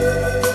Música